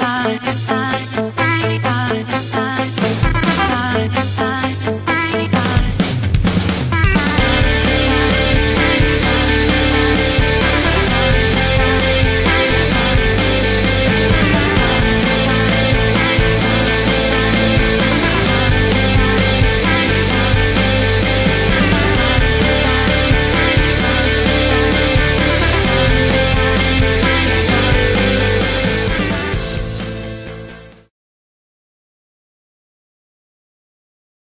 Bye.